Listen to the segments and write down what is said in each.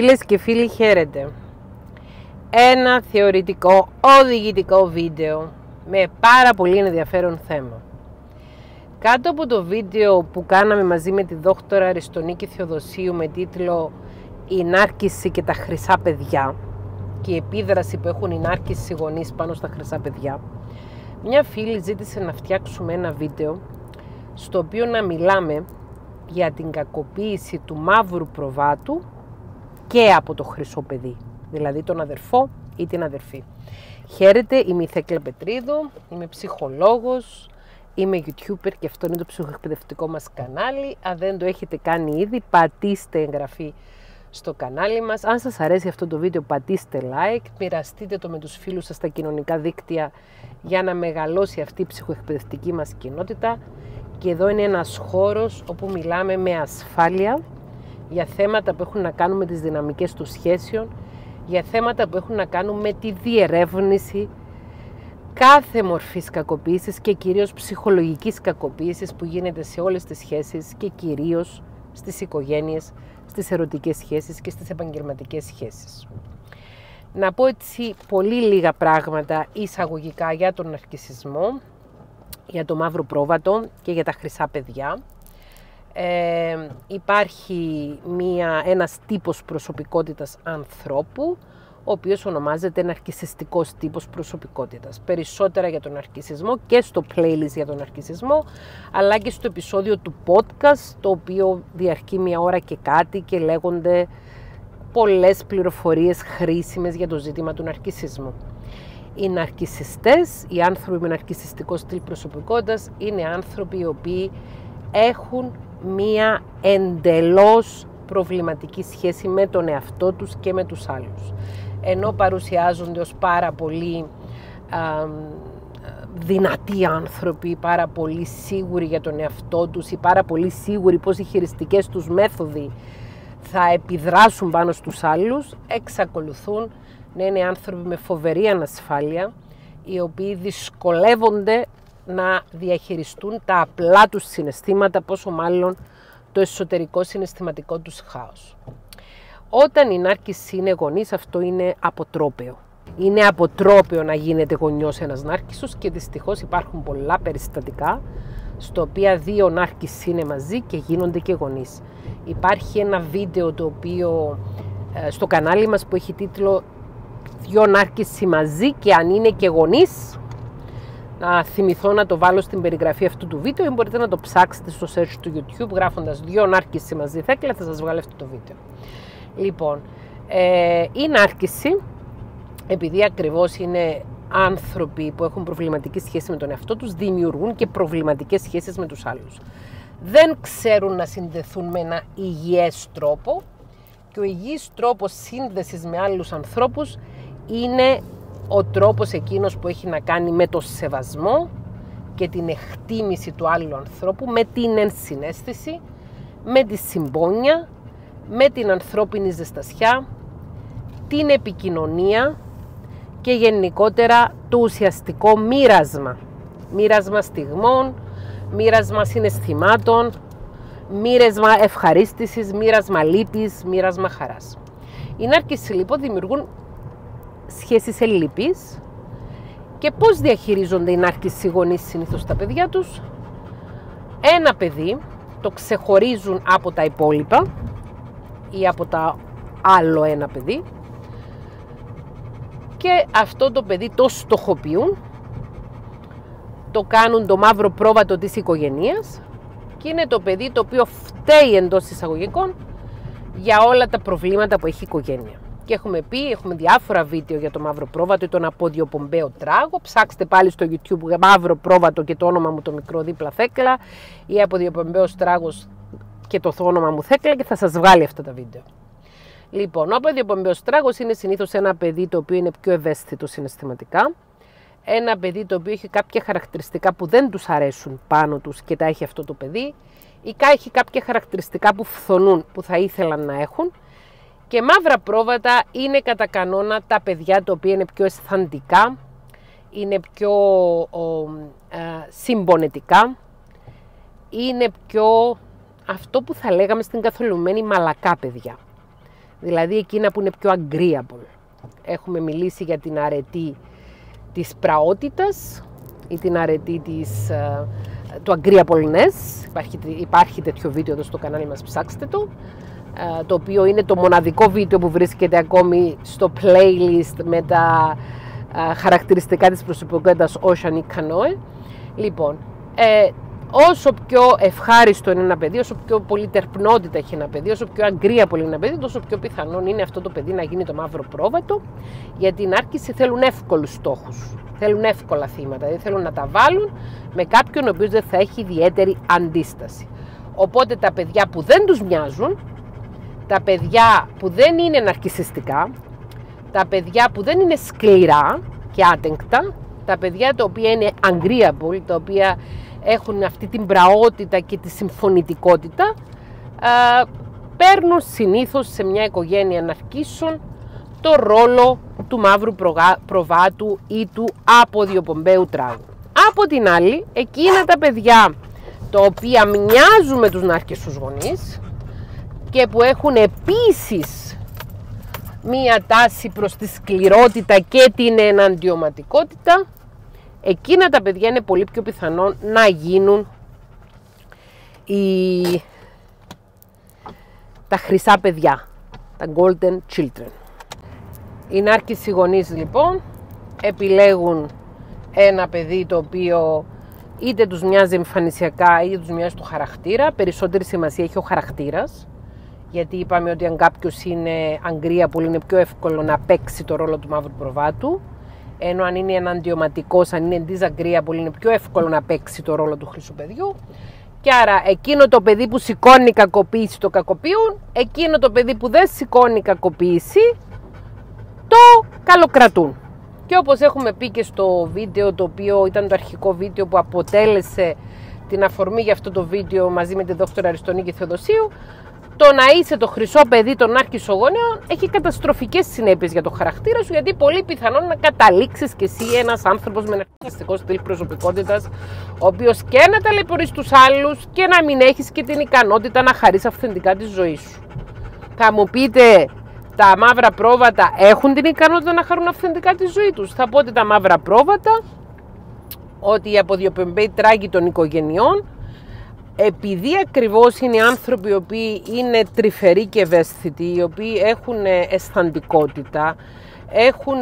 Φίλες και φίλοι χαίρετε. Ένα θεωρητικό οδηγητικό βίντεο με πάρα πολύ ενδιαφέρον θέμα. Κάτω από το βίντεο που κάναμε μαζί με τη δόκτωρα Αριστονίκη Θεοδοσίου με τίτλο «Η νάρκηση και τα χρυσά παιδιά» και η επίδραση που έχουν οι νάρκηση γονείς πάνω στα χρυσά παιδιά, μια φίλη ζήτησε να φτιάξουμε ένα βίντεο στο οποίο να μιλάμε για την κακοποίηση του μαύρου προβάτου και από το χρυσό παιδί, δηλαδή τον αδερφό ή την αδερφή. Χαίρετε, είμαι η Θέκλα Πετρίδου, είμαι ψυχολόγος, είμαι YouTuber και αυτό είναι το ψυχοεκπαιδευτικό μας κανάλι. Αν δεν το έχετε κάνει ήδη, πατήστε εγγραφή στο κανάλι μας. Αν σας αρέσει αυτό το βίντεο, πατήστε like, μοιραστείτε το με τους φίλους σας στα κοινωνικά δίκτυα για να μεγαλώσει αυτή η ψυχοεκπαιδευτική μας κοινότητα. Και εδώ είναι ένας χώρος όπου μιλάμε με ασφάλεια, για θέματα που έχουν να κάνουν με τις δυναμικές των σχέσεων, για θέματα που έχουν να κάνουν με τη διερεύνηση κάθε μορφής κακοποίησης και κυρίως ψυχολογικής κακοποίησης που γίνεται σε όλες τις σχέσεις και κυρίως στις οικογένειες, στις ερωτικές σχέσεις και στις επαγγελματικές σχέσεις. Να πω έτσι πολύ λίγα πράγματα εισαγωγικά για τον αρκισισμό, για το μαύρο πρόβατο και για τα χρυσά παιδιά ε, υπάρχει μία, ένας τύπος προσωπικότητας ανθρώπου, ο οποίος ονομάζεται ναρκισιστικός τύπος προσωπικότητας. Περισσότερα για τον αρκισισμό και στο playlist για τον αρκισισμό, αλλά και στο επεισόδιο του podcast, το οποίο διαρκεί μία ώρα και κάτι και λέγονται πολλές πληροφορίες χρήσιμες για το ζήτημα του ναρκισισμού. Οι ναρκισιστές, οι άνθρωποι με ναρκισιστικός στυλ προσωπικότητας, είναι άνθρωποι οι οποίοι έχουν μία εντελώς προβληματική σχέση με τον εαυτό τους και με τους άλλους. Ενώ παρουσιάζονται ως πάρα πολύ δυνατοί άνθρωποι, πάρα πολύ σίγουροι για τον εαυτό τους ή πάρα πολύ σίγουροι πώς οι χειριστικές τους μέθοδοι θα επιδράσουν πάνω στους άλλους, εξακολουθούν να είναι άνθρωποι με φοβερή ανασφάλεια, οι οποίοι δυσκολεύονται να διαχειριστούν τα απλά τους συναισθήματα, πόσο μάλλον το εσωτερικό συναισθηματικό τους χάος. Όταν η νάρκηση είναι γονής, αυτό είναι αποτρόπαιο. Είναι αποτρόπαιο να γίνεται γονιός ένας νάρκησος και δυστυχώς υπάρχουν πολλά περιστατικά στο οποία δύο νάρκης είναι μαζί και γίνονται και γονείς. Υπάρχει ένα βίντεο το οποίο ε, στο κανάλι μας που έχει τίτλο «Δυο νάρκηση μαζί και αν είναι και γονείς» να θυμηθώ να το βάλω στην περιγραφή αυτού του βίντεο ή μπορείτε να το ψάξετε στο search του YouTube γράφοντας δύο νάρκηση μαζί θέκλα θα σας βγάλει αυτό το βίντεο. Λοιπόν, ε, η νάρκηση, επειδή ακριβώς είναι άνθρωποι που έχουν προβληματική σχέση με τον εαυτό τους, δημιουργούν και προβληματικές σχέσεις με τους άλλους. Δεν ξέρουν να συνδεθούν με ένα υγιές τρόπο και ο υγιής τρόπος σύνδεσης με άλλους ανθρώπους είναι ο τρόπος εκείνος που έχει να κάνει με το σεβασμό και την εκτίμηση του άλλου ανθρώπου, με την ενσυναίσθηση, με τη συμπόνια, με την ανθρώπινη ζεστασιά, την επικοινωνία και γενικότερα το ουσιαστικό μοίρασμα. Μοίρασμα στιγμών, μοίρασμα συναισθημάτων, μοίρασμα ευχαρίστησης, μοίρασμα λύπης, μοίρασμα χαράς. Οι νάρκες λοιπόν δημιουργούν σχέσεις ελλειπής και πώς διαχειρίζονται οι νάρκες γονείς συνήθως τα παιδιά τους. Ένα παιδί το ξεχωρίζουν από τα υπόλοιπα ή από τα άλλο ένα παιδί και αυτό το παιδί το στοχοποιούν, το κάνουν το μαύρο πρόβατο της οικογένειας και είναι το παιδί το οποίο φταίει εντός εισαγωγικών για όλα τα προβλήματα που έχει η οικογένεια. Και έχουμε πει, έχουμε διάφορα βίντεο για το μαύρο πρόβατο ή τον αποδιοπομπαίο τράγο. Ψάξτε πάλι στο YouTube μαύρο πρόβατο και το όνομα μου το μικρό δίπλα θέκλα ή αποδιοπομπαίο τράγος και το όνομα μου θέκλα και θα σας βγάλει αυτά τα βίντεο. Λοιπόν, ο αποδιοπομπαίο τράγος είναι συνήθως ένα παιδί το οποίο είναι πιο ευαίσθητο συναισθηματικά. Ένα παιδί το οποίο έχει κάποια χαρακτηριστικά που δεν τους αρέσουν πάνω τους και τα έχει αυτό το παιδί ή έχει κάποια χαρακτηριστικά που φθονούν, που θα ήθελαν να έχουν και μαύρα πρόβατα είναι κατά κανόνα τα παιδιά τα οποία είναι πιο αισθαντικά, είναι πιο ο, ε, συμπονετικά, είναι πιο αυτό που θα λέγαμε στην καθολουμένη μαλακά παιδιά. Δηλαδή εκείνα που είναι πιο agreeable. Έχουμε μιλήσει για την αρετή της πραότητας ή την αρετή της, ε, του agreeableness. Υπάρχει, υπάρχει τέτοιο βίντεο εδώ στο κανάλι μας, ψάξτε το. Ε, το οποίο είναι το μοναδικό βίντεο που βρίσκεται ακόμη στο playlist με τα ε, χαρακτηριστικά της προσωπικότητας Ocean Canoe. Λοιπόν, ε, όσο πιο ευχάριστο είναι ένα παιδί, όσο πιο πολύ τερπνότητα έχει ένα παιδί, όσο πιο αγκρία πολύ ένα παιδί, τόσο πιο πιθανόν είναι αυτό το παιδί να γίνει το μαύρο πρόβατο. Γιατί την άρκηση θέλουν εύκολους στόχους. Θέλουν εύκολα θύματα. Δηλαδή θέλουν να τα βάλουν με κάποιον ο οποίος δεν θα έχει ιδιαίτερη αντίσταση. Οπότε τα παιδιά που δεν τους μοιάζουν, τα παιδιά που δεν είναι ναρκισιστικά, τα παιδιά που δεν είναι σκληρά και άτεγκτα, τα παιδιά τα οποία είναι agreeable, τα οποία έχουν αυτή την πραότητα και τη συμφωνητικότητα, παίρνουν συνήθως σε μια οικογένεια ναρκίσεων το ρόλο του μαύρου προβάτου ή του αποδιοπομπαίου τράγου. Από την άλλη, εκείνα τα παιδιά τα οποία μοιάζουν με τους ναρκισούς γονείς και που έχουν επίσης μία τάση προς τη σκληρότητα και την εναντιωματικότητα εκείνα τα παιδιά είναι πολύ πιο πιθανό να γίνουν οι... τα χρυσά παιδιά, τα golden children. Οι νάρκισοι γονείς λοιπόν επιλέγουν ένα παιδί το οποίο είτε τους μοιάζει εμφανισιακά είτε τους μοιάζει το χαρακτήρα. Περισσότερη σημασία έχει ο χαρακτήρας. Γιατί είπαμε ότι αν κάποιος είναι αγκρία πολύ είναι πιο εύκολο να παίξει το ρόλο του μαύρου προβάτου. Ενώ αν είναι εναντιωματικός, αν είναι disagreeable, είναι πιο εύκολο να παίξει το ρόλο του χρυσού παιδιού. Και άρα εκείνο το παιδί που σηκώνει κακοποίηση το κακοποιούν, εκείνο το παιδί που δεν σηκώνει κακοποίηση το καλοκρατούν. Και όπως έχουμε πει και στο βίντεο το οποίο ήταν το αρχικό βίντεο που αποτέλεσε την αφορμή για αυτό το βίντεο μαζί με τη δόκτωρα Αριστονίκη Θεοδοσίου, το να είσαι το χρυσό παιδί των άρχισων γονέων έχει καταστροφικές συνέπειες για το χαρακτήρα σου γιατί πολύ πιθανόν να καταλήξεις και εσύ ένας άνθρωπος με ναρκιστικό στυλ προσωπικότητας ο οποίος και να ταλαιπωρείς τους άλλους και να μην έχεις και την ικανότητα να χαρείς αυθεντικά τη ζωή σου. Θα μου πείτε τα μαύρα πρόβατα έχουν την ικανότητα να χαρούν αυθεντικά τη ζωή τους; Θα πω ότι τα μαύρα πρόβατα, ότι οι αποδιοπεμπαίοι τράγοι των οικογενειών επειδή ακριβώς είναι άνθρωποι οι οποίοι είναι τρυφεροί και ευαίσθητοι, οι οποίοι έχουν αισθαντικότητα, έχουν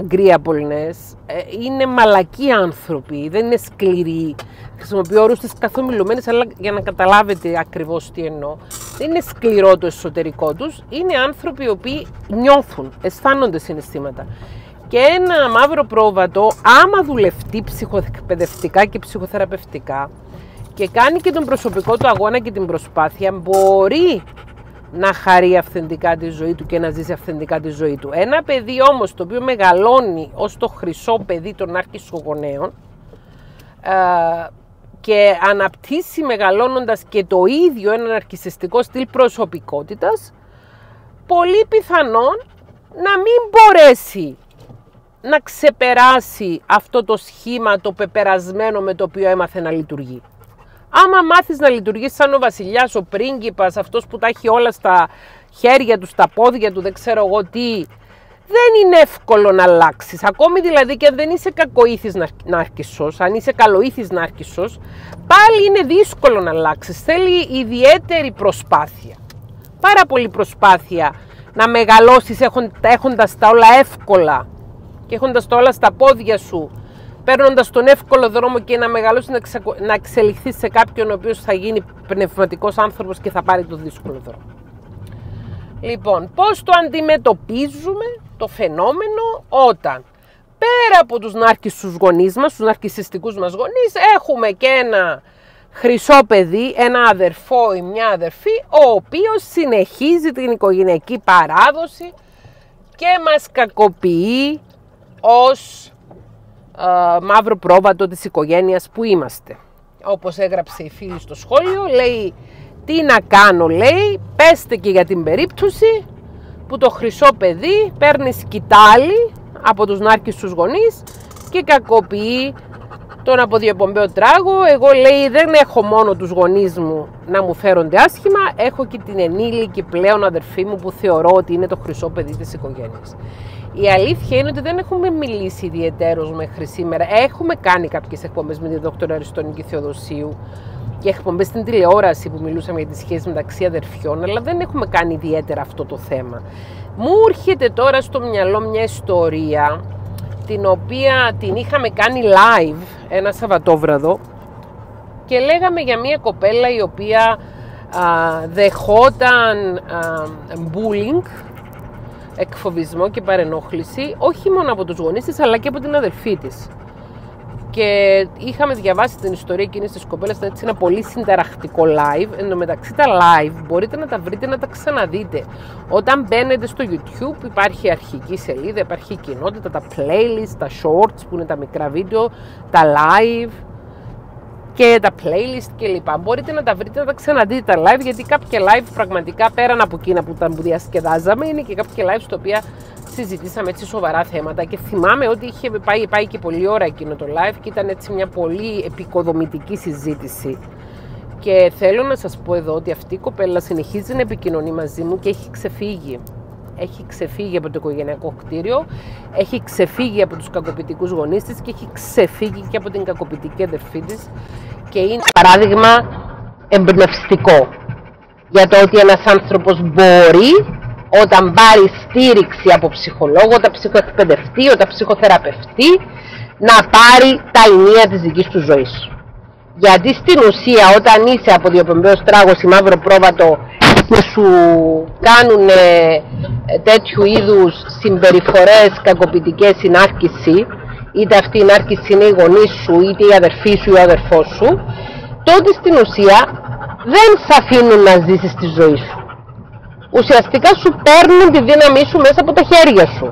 agreeableness, ε, είναι μαλακοί άνθρωποι, δεν είναι σκληροί. Χρησιμοποιώ όρους της καθομιλουμένης, αλλά για να καταλάβετε ακριβώς τι εννοώ. Δεν είναι σκληρό το εσωτερικό τους, είναι άνθρωποι οι οποίοι νιώθουν, αισθάνονται συναισθήματα. Και ένα μαύρο πρόβατο, άμα δουλευτεί ψυχοεκπαιδευτικά και ψυχοθεραπευτικά, και κάνει και τον προσωπικό του αγώνα και την προσπάθεια, μπορεί να χαρεί αυθεντικά τη ζωή του και να ζήσει αυθεντικά τη ζωή του. Ένα παιδί όμως το οποίο μεγαλώνει ως το χρυσό παιδί των άρχισων γονέων ε, και αναπτύσσει μεγαλώνοντας και το ίδιο ένα αρχισιστικό στυλ προσωπικότητας, πολύ πιθανόν να μην μπορέσει να ξεπεράσει αυτό το σχήμα το πεπερασμένο με το οποίο έμαθε να λειτουργεί. Άμα μάθεις να λειτουργείς σαν ο βασιλιάς, ο πρίγκιπας, αυτός που τα έχει όλα στα χέρια του, στα πόδια του, δεν ξέρω εγώ τι, δεν είναι εύκολο να αλλάξεις. Ακόμη δηλαδή και αν δεν είσαι κακοήθης ναρκισσός, αν είσαι καλοήθης ναρκισσός, πάλι είναι δύσκολο να αλλάξεις. Θέλει ιδιαίτερη προσπάθεια. Πάρα πολύ προσπάθεια να μεγαλώσεις έχοντας τα όλα εύκολα και έχοντας τα όλα στα πόδια σου παίρνοντας τον εύκολο δρόμο και να μεγαλώσει να εξελιχθεί σε κάποιον ο οποίος θα γίνει πνευματικός άνθρωπος και θα πάρει το δύσκολο δρόμο. Λοιπόν, πώς το αντιμετωπίζουμε το φαινόμενο όταν πέρα από τους ναρκισούς γονείς μας, τους ναρκισιστικούς μας γονείς, έχουμε και ένα χρυσό παιδί, ένα αδερφό ή μια αδερφή, ο οποίος συνεχίζει την οικογενειακή παράδοση και μας κακοποιεί ως μαύρο πρόβατο της οικογένειας που είμαστε. Όπως έγραψε η φίλη στο σχόλιο, λέει τι να κάνω λέει, πέστε και για την περίπτωση που το χρυσό παιδί παίρνει σκητάλη από τους νάρκους τους γονείς και κακοποιεί τον αποδιοπομπαίο τράγο. Εγώ λέει δεν έχω μόνο τους γονείς μου να μου φέρονται άσχημα, έχω και την ενήλικη πλέον αδερφή μου που θεωρώ ότι είναι το χρυσό παιδί της οικογένειας. Η αλήθεια είναι ότι δεν έχουμε μιλήσει ιδιαίτερω μέχρι σήμερα. Έχουμε κάνει κάποιες εκπομπές με την Δ. Αριστονίκη Θεοδοσίου και εκπομπές στην τηλεόραση που μιλούσαμε για τη σχέση μεταξύ αδερφιών, αλλά δεν έχουμε κάνει ιδιαίτερα αυτό το θέμα. Μου έρχεται τώρα στο μυαλό μια ιστορία την οποία την είχαμε κάνει live ένα Σαββατόβραδο και λέγαμε για μια κοπέλα η οποία α, δεχόταν α, bullying, εκφοβισμό και παρενόχληση όχι μόνο από τους γονείς της αλλά και από την αδελφή της και είχαμε διαβάσει την ιστορία εκείνης της κοπέλας. Ήταν έτσι ένα πολύ συνταρακτικό live. Εν τω μεταξύ, τα live μπορείτε να τα βρείτε να τα ξαναδείτε. Όταν μπαίνετε στο YouTube, υπάρχει αρχική σελίδα, υπάρχει κοινότητα, τα playlists, τα shorts που είναι τα μικρά βίντεο, τα live και τα playlist κλπ. Μπορείτε να τα βρείτε να τα ξαναδείτε τα live γιατί κάποια live πραγματικά πέραν από εκείνα που τα διασκεδάζαμε είναι και κάποια live στο οποία συζητήσαμε έτσι σοβαρά θέματα και θυμάμαι ότι είχε πάει, πάει και πολλή ώρα εκείνο το live και ήταν έτσι μια πολύ επικοδομητική συζήτηση. Και θέλω να σας πω εδώ ότι αυτή η κοπέλα συνεχίζει να επικοινωνεί μαζί μου και έχει ξεφύγει. Έχει ξεφύγει από το οικογενειακό κτίριο, έχει ξεφύγει από τους κακοποιητικούς γονείς της και έχει ξεφύγει και από την κακοποιητική αδερφή της και είναι παράδειγμα εμπνευστικό για το ότι ένας άνθρωπος μπορεί όταν πάρει στήριξη από ψυχολόγο, όταν ψυχοεκπαιδευτεί, όταν ψυχοθεραπευτεί, να πάρει τα ενία της δικής του ζωής. Γιατί στην ουσία όταν είσαι από διοπομπαίος τράγος ή μαύρο πρόβατο και σου κάνουν τέτοιου είδους συμπεριφορές κακοποιητικές συνάρκηση, είτε αυτή η νάρκηση είναι η γονή σου, είτε η αδερφή σου ή ο αδερφός σου, τότε στην ουσία δεν θα αφήνουν να ζήσεις τη ζωή σου ουσιαστικά σου παίρνουν τη δύναμή σου μέσα από τα χέρια σου.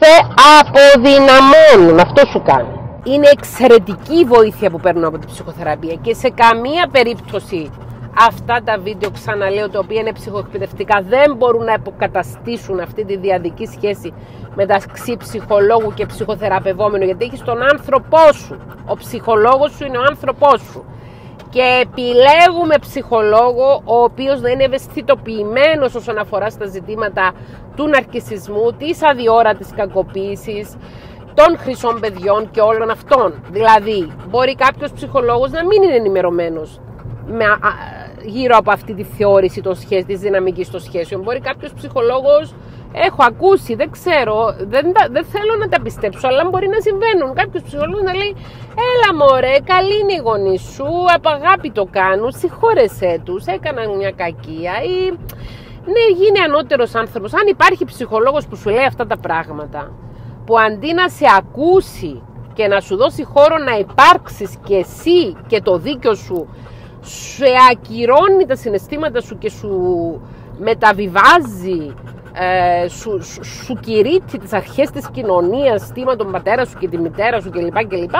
Σε αποδυναμώνουν, αυτό σου κάνει. Είναι εξαιρετική η βοήθεια που παίρνω από την ψυχοθεραπεία και σε καμία περίπτωση αυτά τα βίντεο ξαναλέω τα οποία είναι ψυχοεκπαιδευτικά δεν μπορούν να υποκαταστήσουν αυτή τη διαδική σχέση μεταξύ ψυχολόγου και ψυχοθεραπευόμενου γιατί έχεις τον άνθρωπό σου. Ο ψυχολόγος σου είναι ο άνθρωπός σου και επιλέγουμε ψυχολόγο ο οποίος να είναι ευαισθητοποιημένος όσον αφορά στα ζητήματα του ναρκισισμού, της αδιόρατης κακοποίησης, των χρυσών παιδιών και όλων αυτών. Δηλαδή, μπορεί κάποιος ψυχολόγος να μην είναι ενημερωμένος με, γύρω από αυτή τη θεώρηση των σχέσεων, της δυναμικής των σχέσεων. Μπορεί κάποιος ψυχολόγος Έχω ακούσει, δεν ξέρω, δεν, δεν θέλω να τα πιστέψω, αλλά μπορεί να συμβαίνουν. Κάποιος ψυχολόγος να λέει: Έλα μωρέ, καλή είναι η γονή σου, από αγάπη το κάνουν, συγχώρεσέ τους, έκαναν μια κακία ή. Ναι, γίνει ανώτερος άνθρωπος. Αν υπάρχει ψυχολόγος που σου λέει αυτά τα πράγματα, που αντί να σε ακούσει και να σου δώσει χώρο να υπάρξεις και εσύ και το δίκιο σου, σε ακυρώνει τα συναισθήματα σου και σου μεταβιβάζει ε, σου, σου, σου κηρύττει τις αρχές της κοινωνίας, στήμα τον πατέρα σου και τη μητέρα σου κλπ. κλπ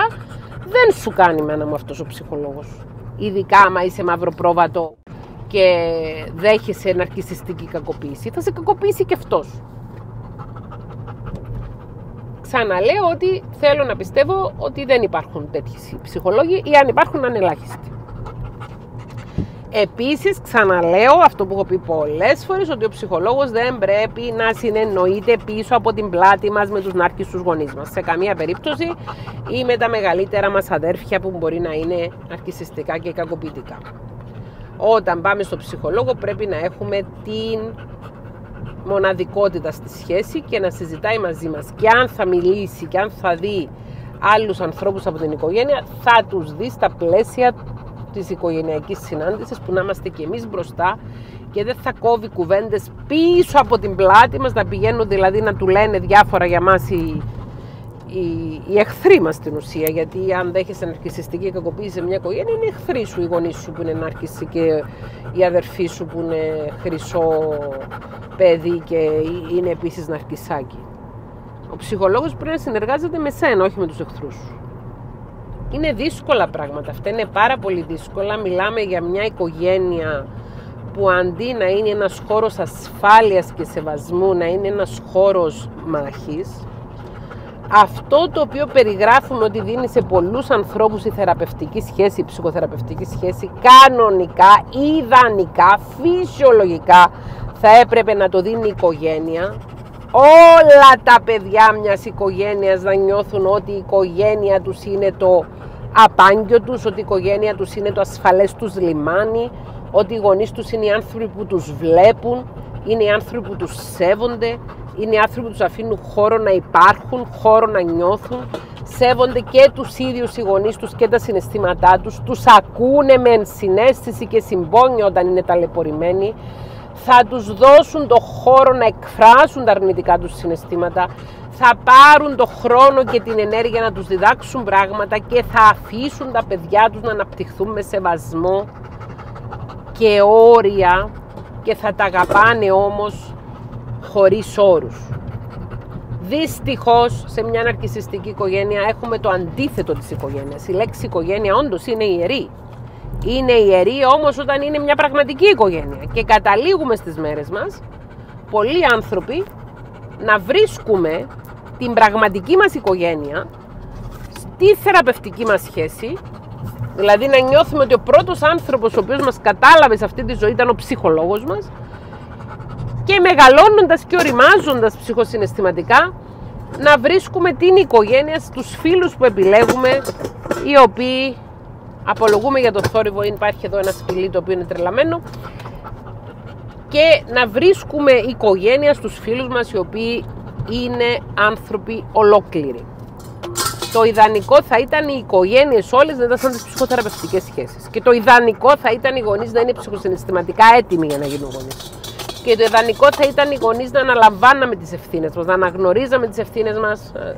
δεν σου κάνει μένα μου αυτός ο ψυχολόγος. Ειδικά άμα είσαι μαύρο πρόβατο και δέχεσαι ναρκισιστική κακοποίηση, θα σε κακοποιήσει και αυτός. Ξαναλέω ότι θέλω να πιστεύω ότι δεν υπάρχουν τέτοιοι ψυχολόγοι ή αν υπάρχουν ανελάχιστοι. Επίσης ξαναλέω αυτό που έχω πει πολλές φορές ότι ο ψυχολόγος δεν πρέπει να συνεννοείται πίσω από την πλάτη μας με τους νάρκους τους γονείς μας σε καμία περίπτωση ή με τα μεγαλύτερα μας αδέρφια που μπορεί να είναι αρκισιστικά και κακοποιητικά. Όταν πάμε στο ψυχολόγο πρέπει να έχουμε την μοναδικότητα στη σχέση και να συζητάει μαζί μας και αν θα μιλήσει και αν θα δει άλλους ανθρώπους από την οικογένεια θα τους δει στα πλαίσια της οικογενειακής συνάντησης που να είμαστε κι εμείς μπροστά και δεν θα κόβει κουβέντες πίσω από την πλάτη μας να πηγαίνουν δηλαδή να του λένε διάφορα για μας οι, οι, οι εχθροί μας στην ουσία γιατί αν δέχεσαι ναρκισιστική κακοποίηση σε μια οικογένεια είναι εχθροί σου οι γονείς σου που είναι ναρκιστικοί και οι αδερφοί σου που είναι χρυσό παιδί και είναι επίσης ναρκισάκι. Ο ψυχολόγος πρέπει να συνεργάζεται με σένα, όχι με τους εχθρούς σου. Είναι δύσκολα πράγματα αυτά, είναι πάρα πολύ δύσκολα. Μιλάμε για μια οικογένεια που αντί να είναι ένας χώρος ασφάλειας και σεβασμού, να είναι ένας χώρος μάχης. αυτό το οποίο περιγράφουν ότι δίνει σε πολλούς ανθρώπους η θεραπευτική σχέση, η ψυχοθεραπευτική σχέση, κανονικά, ιδανικά, φυσιολογικά θα έπρεπε να το δίνει η οικογένεια. Όλα τα παιδιά μιας οικογένειας να νιώθουν ότι η οικογένεια τους είναι το απάνγκιο τους, ότι η οικογένεια τους είναι το ασφαλές τους λιμάνι, ότι οι γονείς τους είναι οι άνθρωποι που τους βλέπουν, είναι οι άνθρωποι που τους σέβονται, είναι οι άνθρωποι που τους αφήνουν χώρο να υπάρχουν, χώρο να νιώθουν, σέβονται και τους ίδιους οι γονείς τους και τα συναισθήματά τους, τους ακούνε με ενσυναίσθηση και συμπόνια όταν είναι ταλαιπωρημένοι, θα τους δώσουν το χώρο να εκφράσουν τα αρνητικά τους συναισθήματα, θα πάρουν το χρόνο και την ενέργεια να τους διδάξουν πράγματα και θα αφήσουν τα παιδιά τους να αναπτυχθούν με σεβασμό και όρια και θα τα αγαπάνε όμως χωρίς όρους. Δυστυχώς σε μια ναρκισιστική οικογένεια έχουμε το αντίθετο της οικογένειας. Η λέξη οικογένεια όντως είναι ιερή. Είναι ιερή όμως όταν είναι μια πραγματική οικογένεια. Και καταλήγουμε στις μέρες μας πολλοί άνθρωποι να βρίσκουμε την πραγματική μας οικογένεια στη θεραπευτική μας σχέση Δηλαδή να νιώθουμε ότι ο πρώτος άνθρωπος ο οποίος μας κατάλαβε σε αυτή τη ζωή ήταν ο ψυχολόγος μας και μεγαλώνοντας και οριμάζοντας ψυχοσυναισθηματικά να βρίσκουμε την οικογένεια στους φίλους που επιλέγουμε οι οποίοι απολογούμε για το θόρυβο υπάρχει εδώ ένα σκυλί το οποίο είναι τρελαμένο και να βρίσκουμε οικογένεια στους φίλους μας οι οποίοι είναι άνθρωποι ολόκληροι το ιδανικό θα ήταν οι οικογένειες όλες να ήταν σαν τις ψυχοθεραπευτικές σχέσεις. Και το ιδανικό θα ήταν οι γονείς να είναι ψυχοσυναισθηματικά έτοιμοι για να γίνουν γονείς. Και το ιδανικό θα ήταν οι γονείς να αναλαμβάναμε τις ευθύνες μας, να αναγνωρίζαμε τις ευθύνες μας, ε,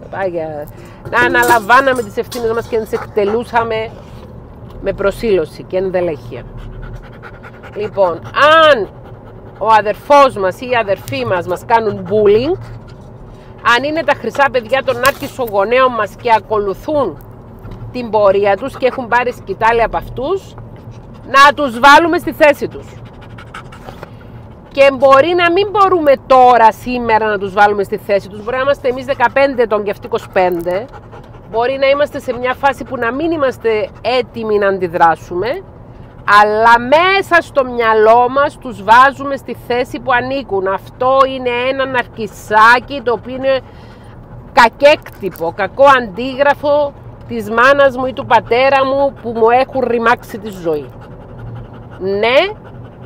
να αναλαμβάναμε τις ευθύνες μας και να τις εκτελούσαμε με προσήλωση και ενδελέχεια. Λοιπόν, αν ο αδερφός μας ή η αδερφή μας μας κάνουν bullying, αν είναι τα χρυσά παιδιά των άρχισων γονέων μας και ακολουθούν την πορεία τους και έχουν πάρει σκητάλη από αυτούς, να τους βάλουμε στη θέση τους. Και μπορεί να μην μπορούμε τώρα, σήμερα, να τους βάλουμε στη θέση τους. Μπορεί να είμαστε εμείς 15 τον και αυτοί 25. Μπορεί να είμαστε σε μια φάση που να μην είμαστε έτοιμοι να αντιδράσουμε αλλά μέσα στο μυαλό μας τους βάζουμε στη θέση που ανήκουν. Αυτό είναι ένα ναρκισάκι το οποίο είναι κακέκτυπο, κακό αντίγραφο της μάνας μου ή του πατέρα μου που μου έχουν ρημάξει τη ζωή. Ναι,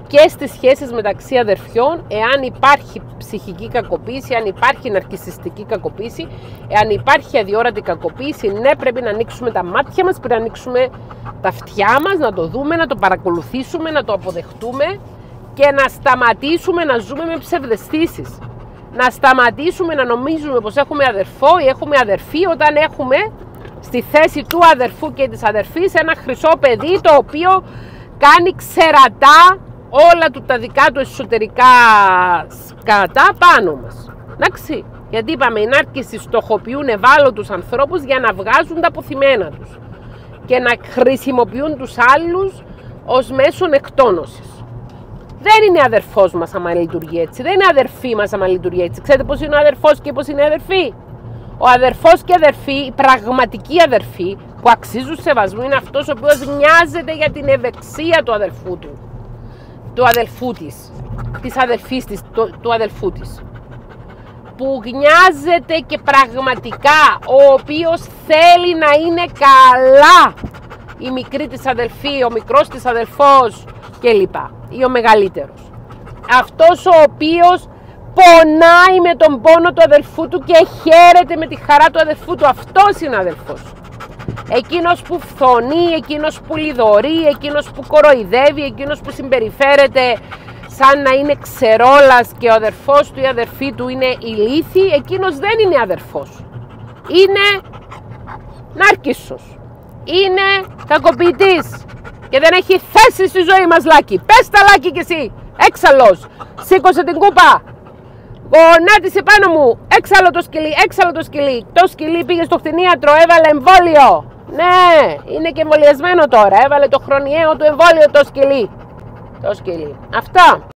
και στις σχέσεις μεταξύ αδερφιών, εάν υπάρχει ψυχική κακοποίηση, αν υπάρχει ναρκισιστική κακοποίηση, εάν υπάρχει αδιόρατη κακοποίηση, ναι, πρέπει να ανοίξουμε τα μάτια μας, πρέπει να ανοίξουμε τα αυτιά μας, να το δούμε, να το παρακολουθήσουμε, να το αποδεχτούμε και να σταματήσουμε να ζούμε με ψευδεστήσεις. Να σταματήσουμε να νομίζουμε πως έχουμε αδερφό ή έχουμε αδερφή όταν έχουμε στη θέση του αδερφού και της αδερφής ένα χρυσό παιδί το οποίο κάνει ξερατά όλα του τα δικά του εσωτερικά σκατά πάνω μας. Εντάξει. Γιατί είπαμε, οι νάρκες στοχοποιούν ευάλωτους ανθρώπους για να βγάζουν τα αποθυμένα τους και να χρησιμοποιούν τους άλλους ως μέσον εκτόνωσης. Δεν είναι αδερφός μας άμα λειτουργεί έτσι, δεν είναι αδερφή μας άμα λειτουργεί έτσι. Ξέρετε πώς είναι ο αδερφός και πώς είναι η αδερφή; Ο αδερφός και η αδερφή, η πραγματική αδερφή που αξίζουν σεβασμού είναι αυτός ο οποίος νοιάζεται για την ευεξία του αδερφού του του αδελφού της, της αδελφής της, του, αδελφού της που γνιάζεται και πραγματικά ο οποίος θέλει να είναι καλά η μικρή της αδελφή, ο μικρός της αδελφός κλπ. ή ο μεγαλύτερος. Αυτός ο οποίος πονάει με τον πόνο του αδελφού του και χαίρεται με τη χαρά του αδελφού του. Αυτός είναι ο αδελφός εκείνος που φθονεί, εκείνος που λιδωρεί, εκείνος που κοροϊδεύει, εκείνος που συμπεριφέρεται σαν να είναι ξερόλας και ο αδερφός του ή η αδερφή του είναι ηλίθι, εκείνος δεν είναι αδερφός. Είναι νάρκισσος. Είναι κακοποιητής. Και δεν έχει θέση στη ζωή μας, Λάκη. Πες τα, Λάκη, κι εσύ. Έξαλλος. Σήκωσε την κούπα. Γονάτισε πάνω μου. Έξαλλο το σκυλί, έξαλλο το σκυλί. Το σκυλί πήγε στο κτηνίατρο, έβαλε εμβόλιο. Ναι, είναι και εμβολιασμένο τώρα. Έβαλε το χρονιαίο του εμβόλιο το σκυλί. Το σκυλί. Αυτά.